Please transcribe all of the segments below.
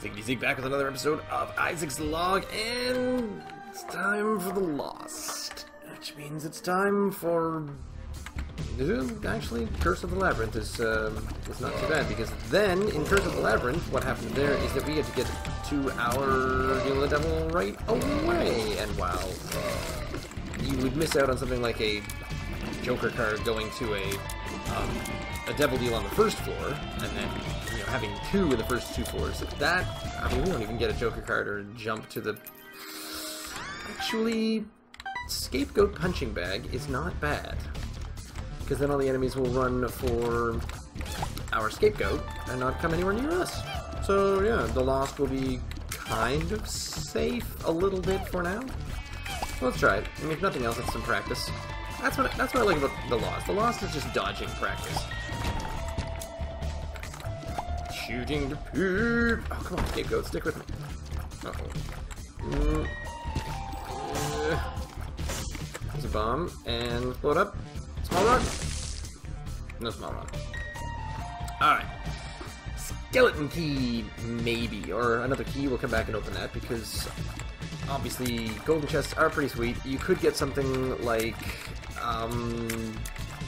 Ziggy Zig back with another episode of Isaac's Log, and it's time for the Lost. Which means it's time for... Actually, Curse of the Labyrinth is, uh, is not too bad, because then, in Curse of the Labyrinth, what happened there is that we get to get to our Deal the Devil right away, and wow, you would miss out on something like a Joker card going to a um, a Devil Deal on the first floor, and then you know having two in the first two floors. That I mean, we don't even get a Joker card or jump to the. Actually, Scapegoat Punching Bag is not bad because then all the enemies will run for our scapegoat and not come anywhere near us. So yeah, the Lost will be kind of safe a little bit for now. Let's try it. I mean, if nothing else, it's some practice. That's what that's what I like about the Lost. The Lost is just dodging practice. Shooting the poop. Oh, come on, scapegoat, stick with me. Uh oh. There's a bomb, and blow it up. Small rock? No small rock. Alright. Skeleton key, maybe. Or another key, we'll come back and open that, because obviously golden chests are pretty sweet. You could get something like, um,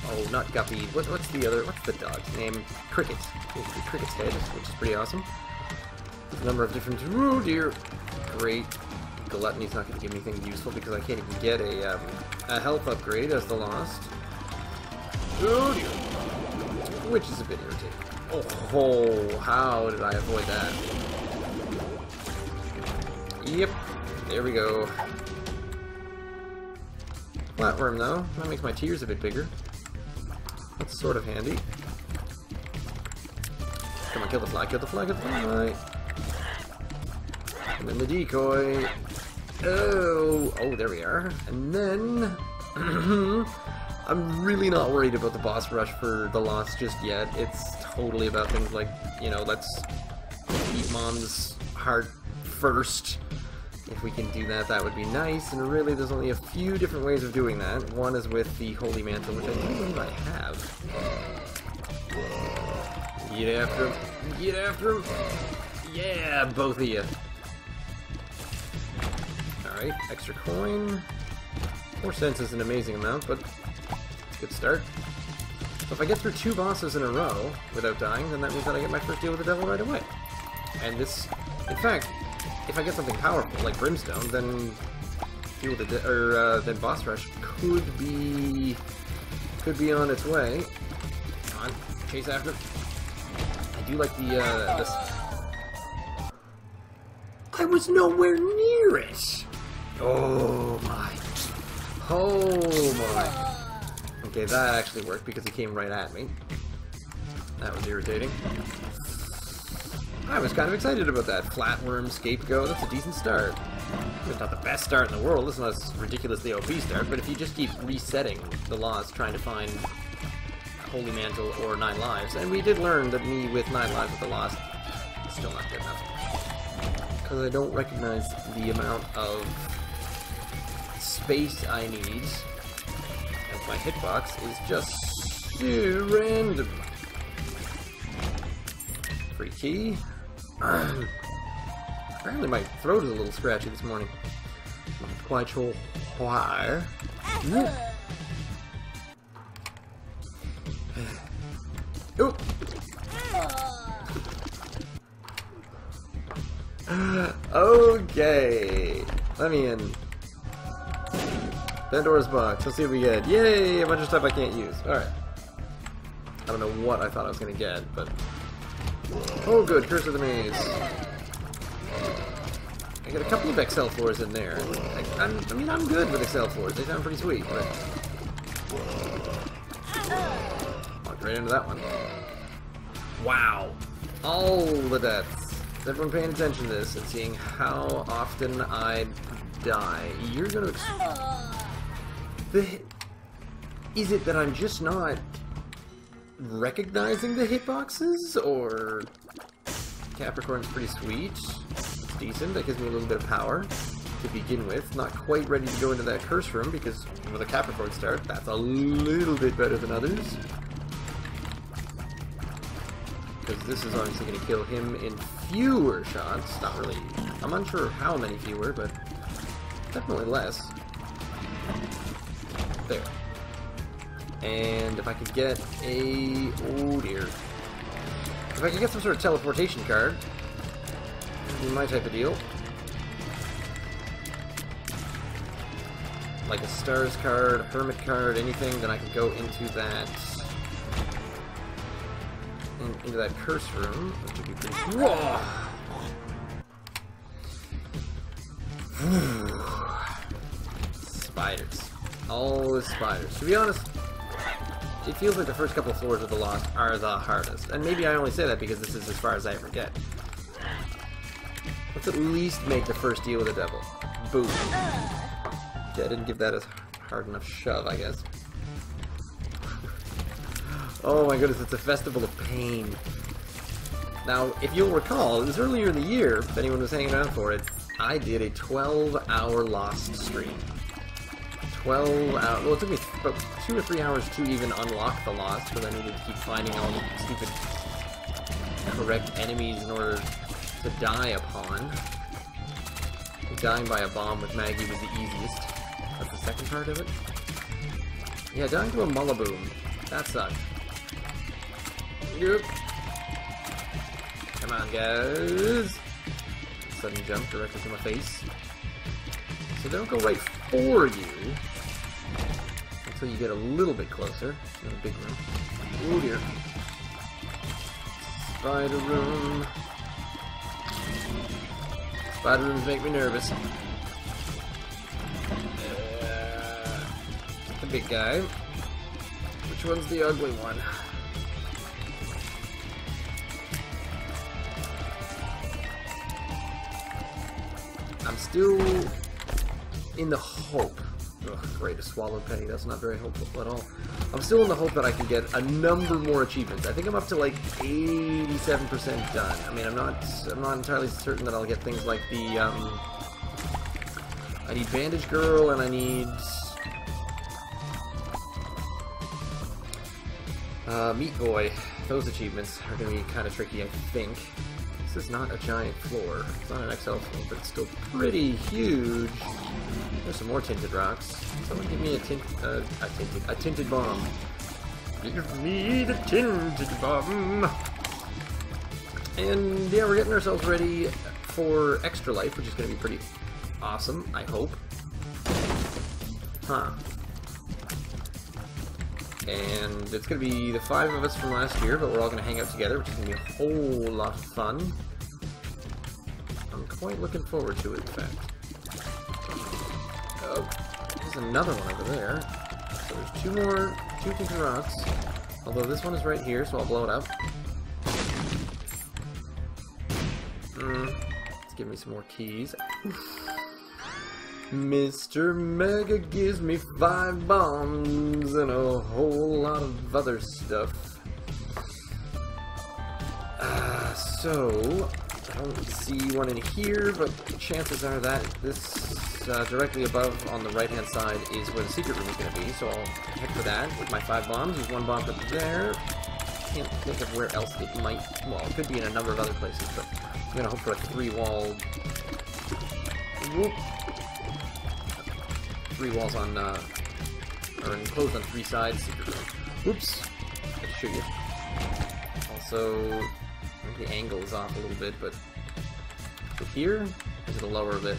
oh, not Guppy. What, what's the other? The dog's name? Cricket. Cricket's head, which is pretty awesome. There's a number of different. Oh dear. Great. Gluttony's not going to give me anything useful because I can't even get a um, a health upgrade as the lost. Oh dear. Which is a bit irritating. Oh, how did I avoid that? Yep. There we go. Flatworm, though. That makes my tears a bit bigger. That's sort of handy. Come on, kill the fly, kill the fly, kill the. And then the decoy. Oh, oh, there we are. And then... I'm really not worried about the boss rush for the Lost just yet. It's totally about things like, you know, let's eat Mom's heart first. If we can do that, that would be nice. And really, there's only a few different ways of doing that. One is with the Holy Mantle, which I don't believe I have. Get after him. Get after him. Yeah, both of you. Alright, extra coin. Four cents is an amazing amount, but it's a good start. So if I get through two bosses in a row without dying, then that means that I get my first deal with the devil right away. And this, in fact, if I get something powerful like Brimstone, then with the or uh, then boss rush could be could be on its way. Come on, chase after. I do like the uh, this. I was nowhere near it. Oh my. Oh my. Okay, that actually worked because he came right at me. That was irritating. I was kind of excited about that. Flatworm, Scapegoat, that's a decent start. It's not the best start in the world, it's not a ridiculously OP start, but if you just keep resetting the laws trying to find Holy Mantle or Nine Lives, and we did learn that me with Nine Lives with the Lost is still not good enough. Because I don't recognize the amount of space I need, as my hitbox is just so random. Free key. Apparently my throat is a little scratchy this morning. Not quite sure why. Okay. Let me in. Pandora's box. Let's see what we get. Yay! A bunch of stuff I can't use. Alright. I don't know what I thought I was to get, but... Oh good, Curse of the Maze. I got a couple of XL floors in there. I, I'm, I mean, I'm good with XL floors. They sound pretty sweet, but... Walked right into that one. Wow. All the deaths. Is everyone paying attention to this and seeing how often I die? You're gonna... The... Is it that I'm just not recognizing the hitboxes, or Capricorn's pretty sweet. It's decent. That gives me a little bit of power to begin with. Not quite ready to go into that curse room because with a Capricorn start, that's a little bit better than others. Because this is obviously going to kill him in fewer shots. Not really. I'm unsure how many fewer, but definitely less. There. And if I could get a... Oh dear. If I could get some sort of teleportation card, be my type of deal. Like a stars card, a hermit card, anything, then I could go into that in, into that curse room, which would be pretty Whoa! spiders. All the spiders. To be honest, it feels like the first couple floors of the Lost are the hardest. And maybe I only say that because this is as far as I ever get. Let's at least make the first deal with the devil. Boom. Yeah, I didn't give that a hard enough shove, I guess. oh my goodness, it's a festival of pain. Now, if you'll recall, it was earlier in the year, if anyone was hanging around for it, I did a 12-hour Lost stream. 12 hours. Well, it took me about two or three hours to even unlock the Lost, because I needed to keep finding all the stupid correct enemies in order to die upon. Dying by a bomb with Maggie was the easiest. That's the second part of it. Yeah, dying to a Mulliboom. That sucked. Yep. Come on, guys. Sudden jump directly to my face. So they don't go right for you until you get a little bit closer in the big room. Oh dear. Spider room. Spider rooms make me nervous. Uh, the big guy. Which one's the ugly one? I'm still in the hope. Ugh, great, a swallowed penny. That's not very hopeful at all. I'm still in the hope that I can get a number more achievements. I think I'm up to like 87% done. I mean, I'm not I'm not entirely certain that I'll get things like the um I need Bandage Girl and I need uh, Meat Boy. Those achievements are going to be kind of tricky, I think. This is not a giant floor. It's not an XL floor, but it's still pretty huge. There's some more tinted rocks. Someone give me a tint, uh, a tinted, a tinted bomb. Give me the tinted bomb. And yeah, we're getting ourselves ready for Extra Life, which is going to be pretty awesome, I hope. Huh. And it's going to be the five of us from last year, but we're all going to hang out together, which is going to be a whole lot of fun. I'm quite looking forward to it, in fact. Oh, there's another one over there. So there's two more, two tinted rocks. Although this one is right here, so I'll blow it up. Hmm. Let's give me some more keys. Mr. Mega gives me five bombs and a whole lot of other stuff. Uh, so, I don't see one in here, but chances are that this uh, directly above on the right-hand side is where the secret room is going to be, so I'll head for that with my five bombs. There's one bomb up there. Can't think of where else it might... Well, it could be in a number of other places, but I'm going to hope for a three-wall... Three walls on, uh, or enclosed on three sides. Secret room. Oops! I shoot you. Also, the angle is off a little bit, but here, is it a lower bit?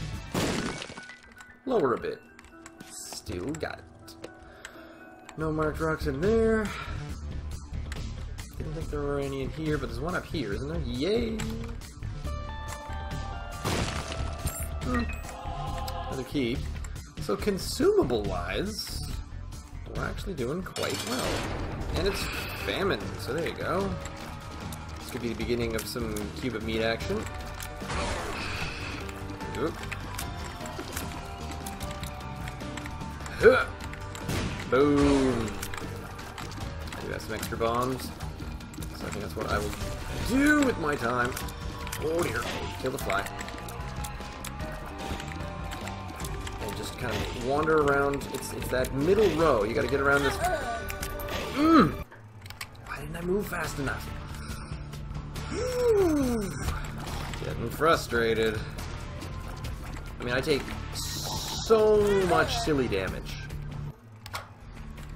Lower a bit. Still got it. No marked rocks in there. Didn't think there were any in here, but there's one up here, isn't there? Yay! Hmm. Another key. So consumable-wise, we're actually doing quite well. And it's famine, so there you go. This could be the beginning of some cube of meat action. Oop. Boom! We got some extra bombs. So I think that's what I will do with my time. Oh dear. Kill the fly. And just kind of wander around. It's it's that middle row. You got to get around this. Mm. Why didn't I move fast enough? Getting frustrated. I mean, I take so much silly damage.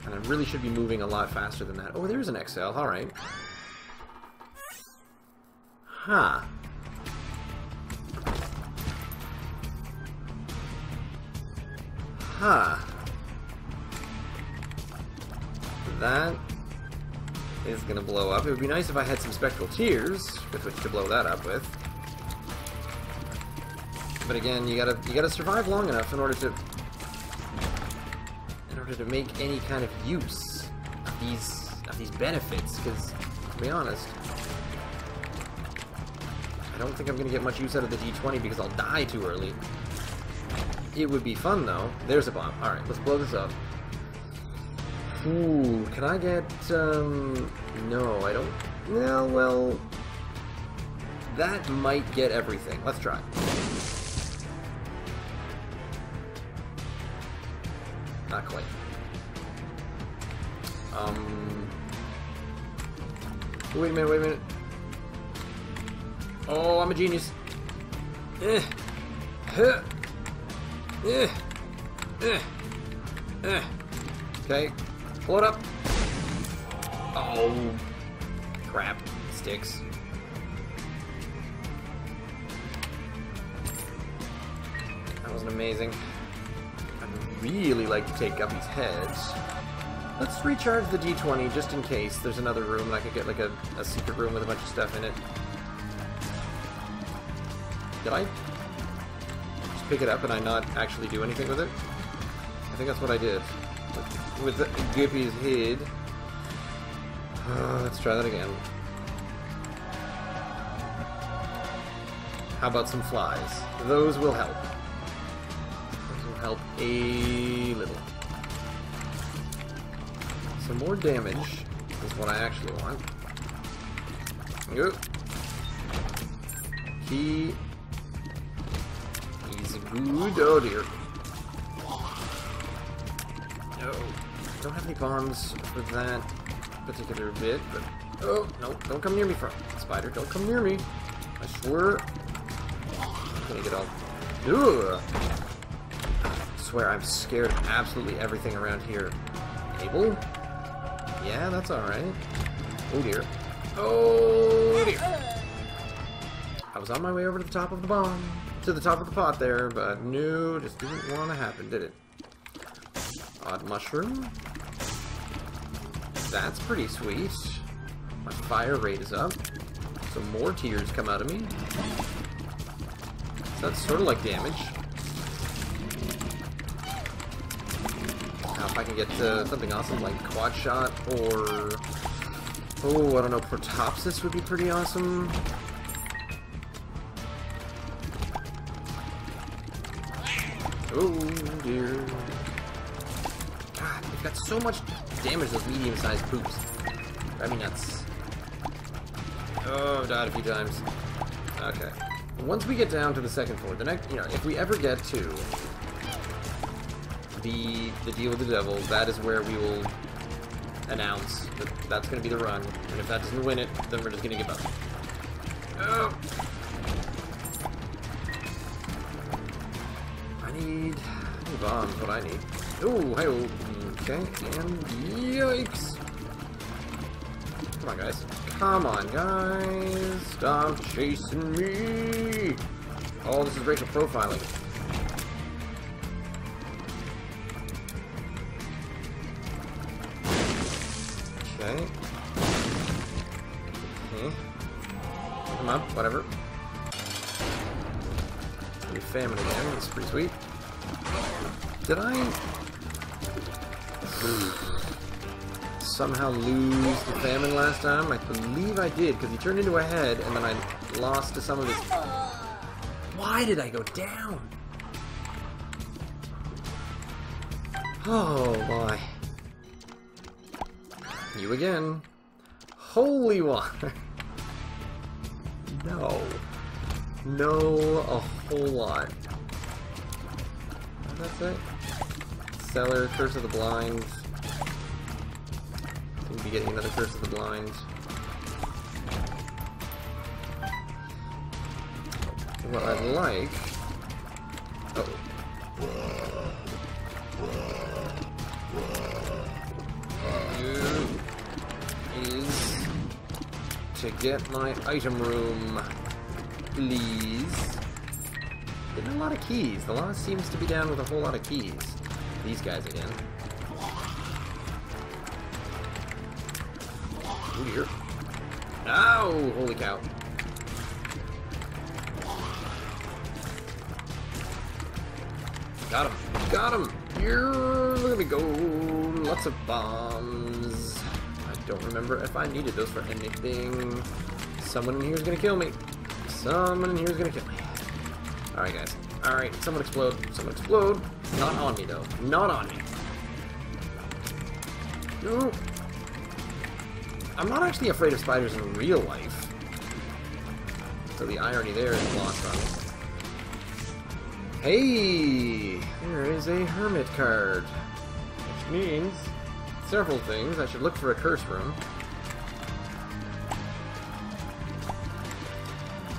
And I really should be moving a lot faster than that. Oh, there's an XL. Alright. Huh. Huh. That is gonna blow up. It would be nice if I had some spectral tears with which to blow that up with. But again, you gotta you gotta survive long enough in order to in order to make any kind of use of these of these benefits. Because to be honest, I don't think I'm gonna get much use out of the D20 because I'll die too early. It would be fun though. There's a bomb. All right, let's blow this up. Ooh, can I get, um, no, I don't, well, well, that might get everything. Let's try. Not quite. Um, wait a minute, wait a minute. Oh, I'm a genius. Eh. Huh. Eh. Eh. Eh. Okay. Pull it up. Oh. Crap. Sticks. That wasn't amazing. Really like to take Guppy's heads. Let's recharge the D20 just in case there's another room and I could get like a, a secret room with a bunch of stuff in it. Did I just pick it up and I not actually do anything with it? I think that's what I did with the Guppy's head. Uh, let's try that again. How about some flies? Those will help. Help a little. Some more damage is what I actually want. Go. He is good. Oh dear. No. Don't have any bombs for that particular bit, but... Oh, no, don't come near me, front spider. Don't come near me. I swear. I'm gonna get all... Ugh. Swear, I'm scared of absolutely everything around here. Able? Yeah, that's alright. Oh dear. Oh dear. I was on my way over to the top of the bomb. To the top of the pot there, but no, just didn't want to happen, did it? Odd mushroom. That's pretty sweet. My fire rate is up. Some more tears come out of me. So that's sort of like damage. If I can get uh, something awesome like quad shot or... Oh, I don't know, Proptosis would be pretty awesome. Oh dear. God, they've got so much damage, those medium-sized poops. Drive me nuts. Oh, I've died a few times. Okay. Once we get down to the second floor, the next, you know, if we ever get to the the deal with the devil, that is where we will announce that that's going to be the run. And if that doesn't win it, then we're just going to give up. Oh. I need, I need bombs. What I need. Oh, hey, okay, and yikes! Come on, guys. Come on, guys! Stop chasing me! Oh, this is racial profiling. Okay. Okay. Hmm. Come on, whatever. Be famine again, that's pretty sweet. Did I somehow lose the famine last time? I believe I did, because he turned into a head, and then I lost to some of his... Why did I go down? Oh, my. You again. Holy water. No. No, a whole lot. That's it. Cellar, Curse of the Blind. We'll be getting another Curse of the Blind. what I'd like... Oh. Is to get my item room, please. Getting a lot of keys. The law seems to be down with a whole lot of keys. These guys again. Dear. Oh, holy cow. Got him. Got him. Here, look at me go. Lots of bombs. Don't remember if I needed those for anything. Someone in here is going to kill me. Someone in here is going to kill me. Alright, guys. Alright, someone explode. Someone explode. Not on me, though. Not on me. Ooh. I'm not actually afraid of spiders in real life. So the irony there is lost on me. Hey! There is a hermit card. Which means several things. I should look for a curse room.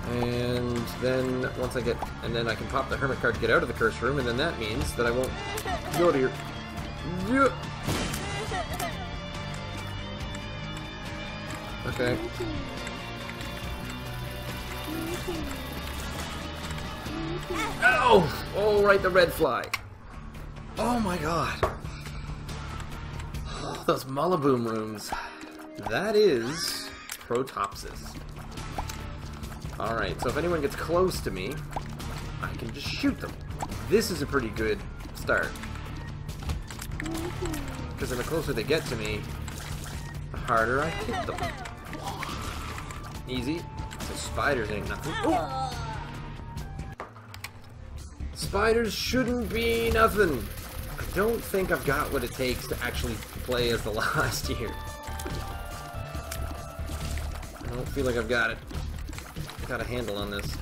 And then once I get, and then I can pop the hermit card to get out of the curse room, and then that means that I won't go to your. Okay. Oh! Oh, right, the red fly. Oh my god. Those Malibu rooms. That is Proptosis. Alright, so if anyone gets close to me, I can just shoot them. This is a pretty good start. Because the closer they get to me, the harder I hit them. Easy. So spiders ain't nothing. Ooh. Spiders shouldn't be nothing. I don't think I've got what it takes to actually play as the last year. I don't feel like I've got it. I've got a handle on this.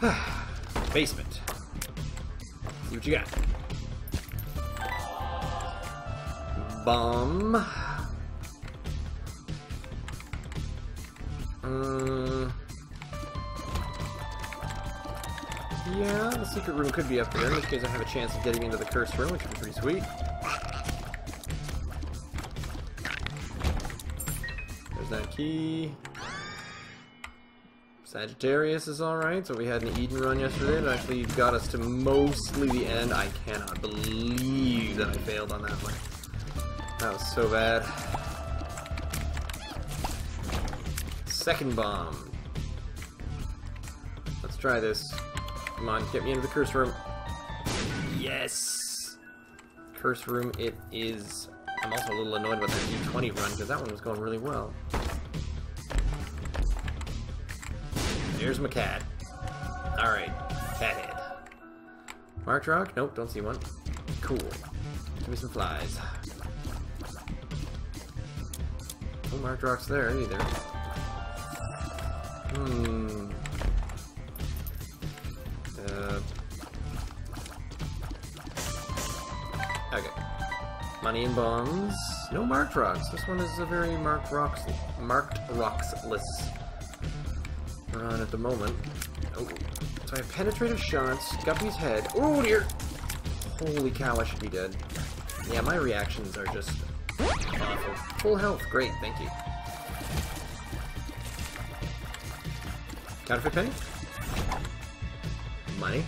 Basement. See what you got. Bomb. Secret room could be up there, in which case I have a chance of getting into the cursed room, which would be pretty sweet. There's that key. Sagittarius is alright, so we had an Eden run yesterday that actually got us to mostly the end. I cannot believe that I failed on that one. That was so bad. Second bomb. Let's try this. Come on, get me into the curse room. Yes! Curse room it is. I'm also a little annoyed about the D20 run, because that one was going really well. There's my cat. Alright, cat head. Marked rock? Nope, don't see one. Cool. Give me some flies. No marked rocks there either. Hmm. Money and bombs. No marked rocks. This one is a very marked rocks, marked rocksless run at the moment. Oh. So I have penetrative shots, Guppy's head. Oh dear! Holy cow, I should be dead. Yeah, my reactions are just awful. Full health, great, thank you. Counterfeit penny? Money.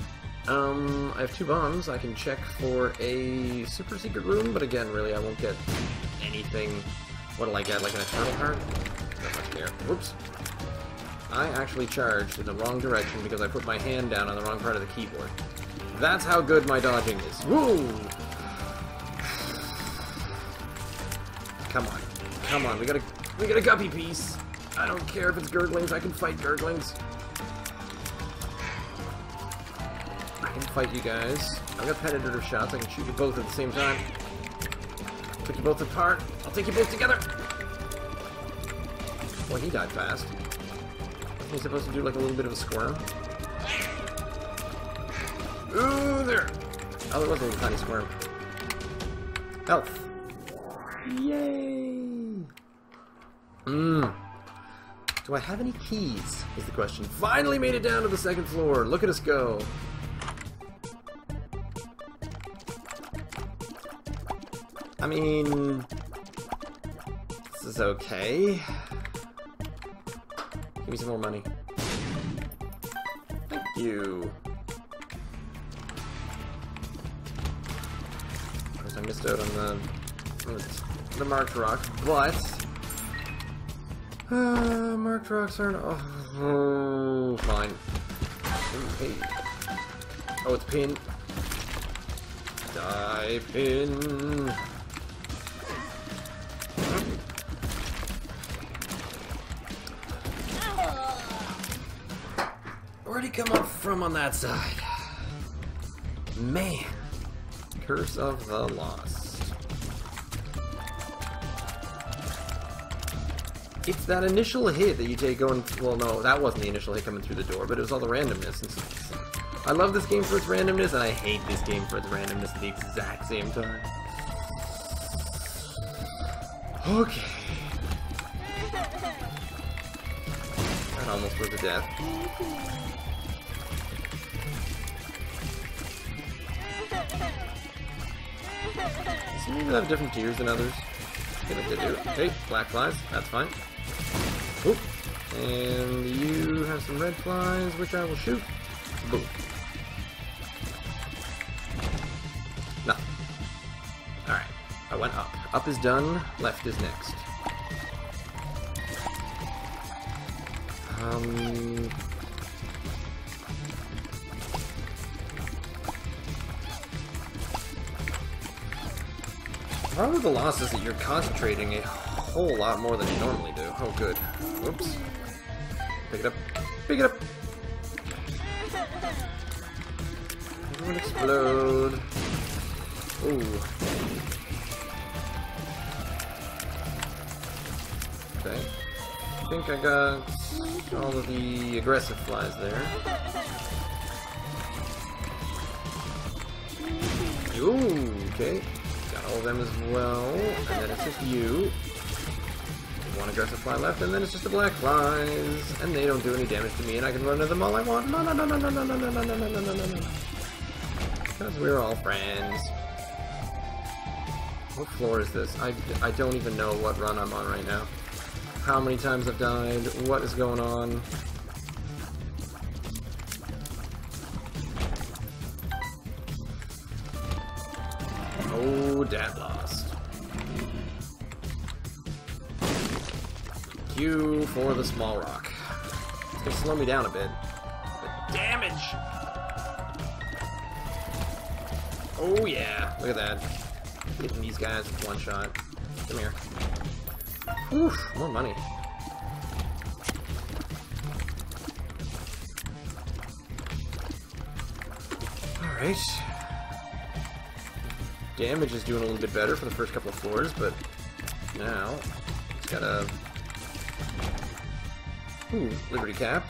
Um, I have two bombs. I can check for a super secret room, but again, really, I won't get anything. What'll I get? Like an eternal heart? Not much care. Whoops. I actually charged in the wrong direction because I put my hand down on the wrong part of the keyboard. That's how good my dodging is. Woo! Come on. Come on, we got a we got a guppy piece. I don't care if it's gurglings, I can fight gurglings. Fight you guys. I've got penetrative shots, I can shoot you both at the same time. Take you both apart. I'll take you both together. Boy, he died fast. Wasn't he supposed to do like a little bit of a squirm? Ooh, there! Oh, there was a little tiny squirm. Health. Yay! Mmm. Do I have any keys? Is the question. Finally made it down to the second floor. Look at us go. Mean, this is okay. Give me some more money. Thank you. Of course, I missed out on the on the, the marked rock, but uh, marked rocks aren't. Oh, fine. Oh, it's pin. Die pin. From on that side? Man. Curse of the Lost. It's that initial hit that you take going... Well, no, that wasn't the initial hit coming through the door, but it was all the randomness. I love this game for its randomness, and I hate this game for its randomness at the exact same time. Okay. That almost was a death. Some of have different tiers than others. They do. Okay, black flies, that's fine. Oop. And you have some red flies, which I will shoot. Boom. No. Alright. I went up. Up is done, left is next. Um... Part of the loss is that you're concentrating a whole lot more than you normally do. Oh, good. Whoops. Pick it up. Pick it up! Everyone explode. Ooh. Okay. I think I got all of the aggressive flies there. Ooh, okay all of them as well, and then it's just you. One aggressive fly left, and then it's just the black flies, and they don't do any damage to me, and I can run into them all I want. No, no, no, no, no, no, no, no, no, no, no, no, no. Because we're all friends. What floor is this? I, I don't even know what run I'm on right now. How many times I've died, what is going on. Oh, dad lost. Q for the small rock. It's gonna slow me down a bit. The damage! Oh yeah, look at that. Hitting these guys with one shot. Come here. Oof, more money. Alright damage is doing a little bit better for the first couple of floors, but now it's got a Ooh, Liberty Cap.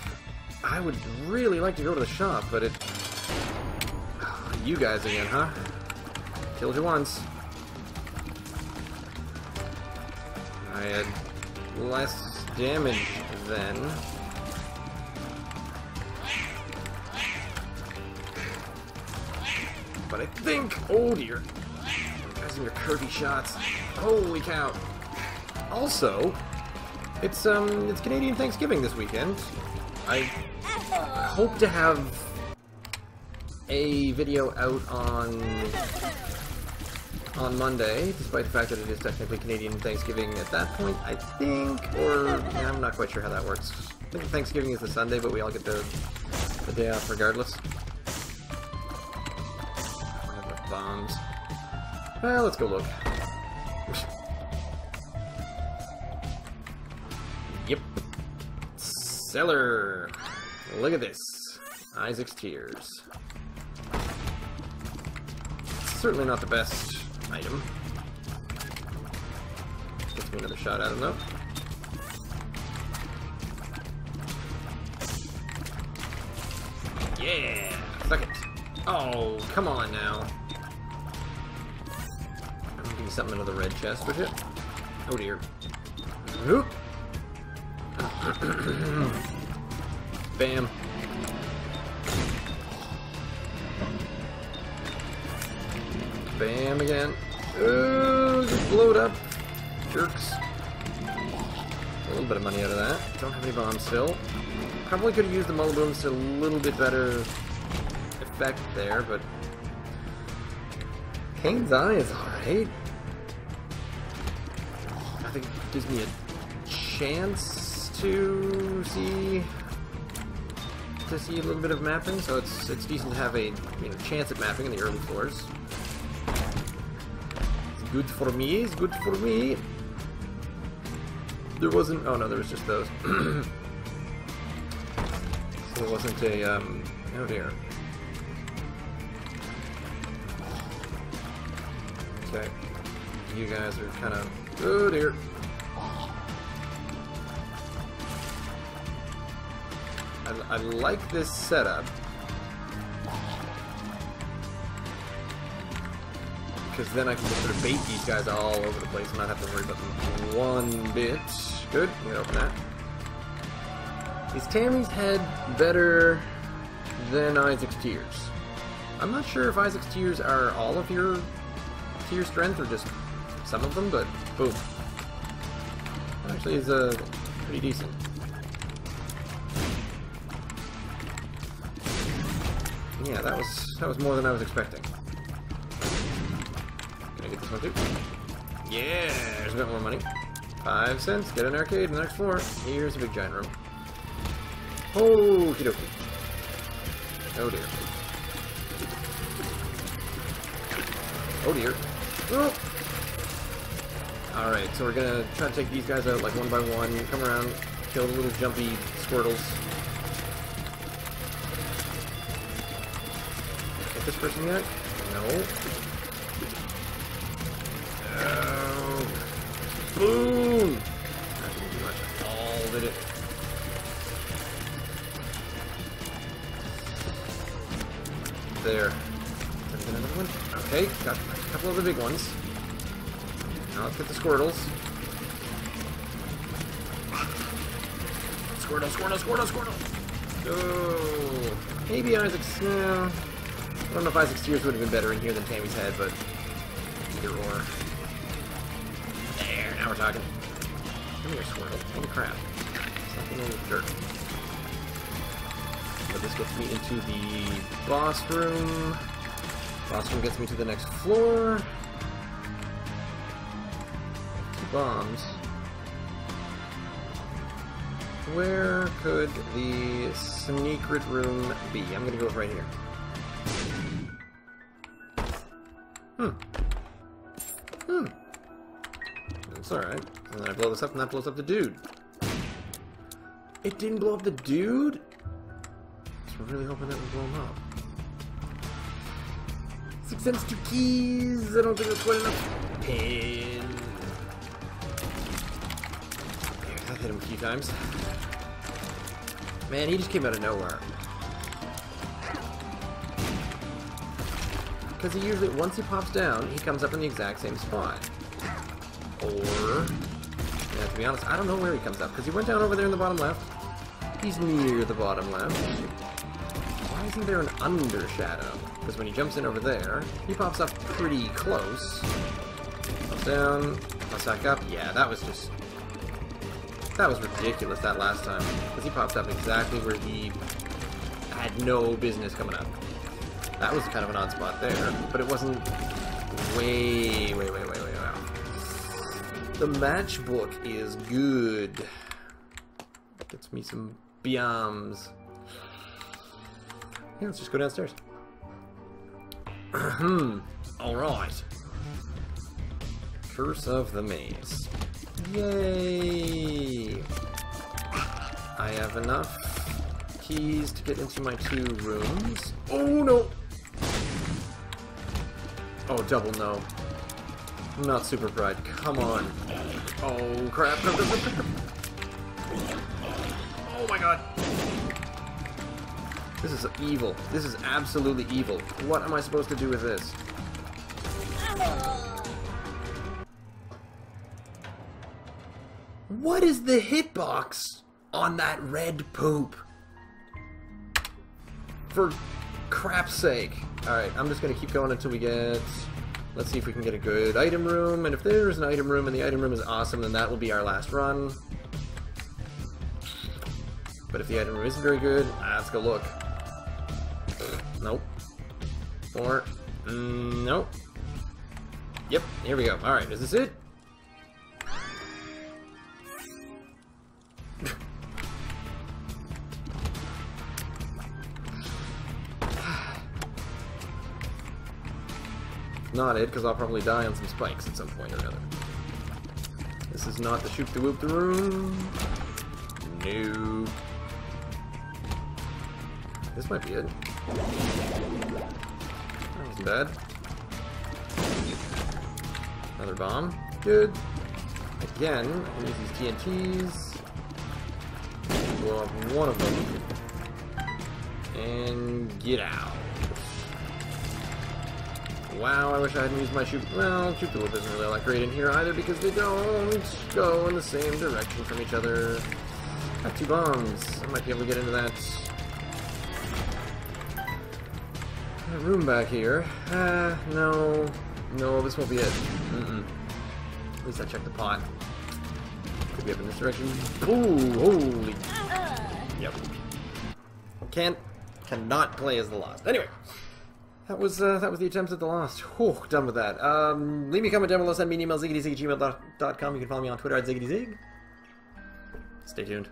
I would really like to go to the shop, but it... You guys again, huh? Killed you once. I had less damage then. But I think... Oh dear your curvy shots. Holy cow. Also, it's um it's Canadian Thanksgiving this weekend. I hope to have a video out on on Monday, despite the fact that it is technically Canadian Thanksgiving at that point, I think, or I'm not quite sure how that works. I think Thanksgiving is the Sunday, but we all get the, the day off regardless. Bombs. Well, let's go look. yep. Cellar. Look at this. Isaac's Tears. Certainly not the best item. Gets me another shot at him though. Yeah! Suck it. Oh, come on now something out of the red chest with it. Oh dear. Oop. Bam. Bam again. Ooh, just blow it up. Jerks. A little bit of money out of that. Don't have any bombs still. Probably could have used the Mullibooms a little bit better effect there, but... Cain's Eye is alright. Gives me a chance to see to see a little bit of mapping, so it's it's decent to have a you know chance at mapping in the early floors. It's good for me. It's good for me. There wasn't. Oh no, there was just those. so there wasn't a. Um, oh dear. Okay. You guys are kind of. Oh dear. I, I like this setup. Because then I can just sort of bait these guys all over the place and not have to worry about them one bit. Good, we can open that. Is Tammy's head better than Isaac's tears? I'm not sure if Isaac's tears are all of your tear strength or just some of them, but boom. Actually is uh, pretty decent. Yeah, that was that was more than I was expecting. Can I get this one too? Yeah, there's a bit more money. Five cents, get an arcade in the next floor. Here's a big giant room. Okie dokie. Oh dear. Oh dear. Oh. Alright, so we're gonna try to take these guys out like one by one, come around, kill the little jumpy squirtles. Person yet? No. Oh. Boom! That didn't do much at all, did it? There. Another one? Okay, got a couple of the big ones. Now let's get the Squirtles. Squirtle, Squirtle, Squirtle, Squirtle! Go! Maybe Isaac's... No. I don't know if Isaac's tears would have been better in here than Tammy's head, but... Either or. There, now we're talking. Come here, Squirtle. Holy crap. Something in the dirt. But this gets me into the boss room. Boss room gets me to the next floor. Two bombs. Where could the secret room be? I'm gonna go right here. That's alright. And then I blow this up and that blows up the dude. It didn't blow up the dude? So we're really hoping that would blow him up. Six cents, two keys. I don't think that's quite enough. Pin. I've hit him a few times. Man, he just came out of nowhere. Because he usually, once he pops down, he comes up in the exact same spot. Or, yeah, to be honest, I don't know where he comes up, because he went down over there in the bottom left. He's near the bottom left. Why isn't there an undershadow? Because when he jumps in over there, he pops up pretty close. Pops down, pops back up. Yeah, that was just... That was ridiculous that last time. Because he pops up exactly where he had no business coming up. That was kind of an odd spot there, but it wasn't way, way, way, way. The matchbook is good. Gets me some biams. Yeah, let's just go downstairs. Hmm. Alright. Curse of the Maze. Yay! I have enough keys to get into my two rooms. Oh no! Oh, double no. I'm Not super bright. Come on. Oh, crap. Oh my god. This is evil. This is absolutely evil. What am I supposed to do with this? What is the hitbox on that red poop. For crap's sake. Alright, I'm just gonna keep going until we get... Let's see if we can get a good item room, and if there's an item room and the item room is awesome, then that will be our last run. But if the item room isn't very good, let's go look. Nope. Or, mm, nope. Yep, here we go. Alright, is this it? Not it, because I'll probably die on some spikes at some point or another. This is not the shoot the whoop the room. No. This might be it. That wasn't bad. Another bomb. Good. Again, I can use these TNTs. Blow up one of them. And get out. Wow, I wish I hadn't used my shoot. Well, shoot the whip isn't really all that great in here either because they don't go in the same direction from each other. Got two bombs. I might be able to get into that. room back here. Uh, no. No, this won't be it. Mm -mm. At least I checked the pot. Could be up in this direction. Ooh, holy. Yep. Can't, cannot play as the Lost. Anyway. That was uh, that was the attempt at the last. Whew, done with that. Um, leave me a comment down below. Send me an email, ziggittyzig@gmail.com. You can follow me on Twitter at ziggittyzig. Stay tuned.